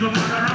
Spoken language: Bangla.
And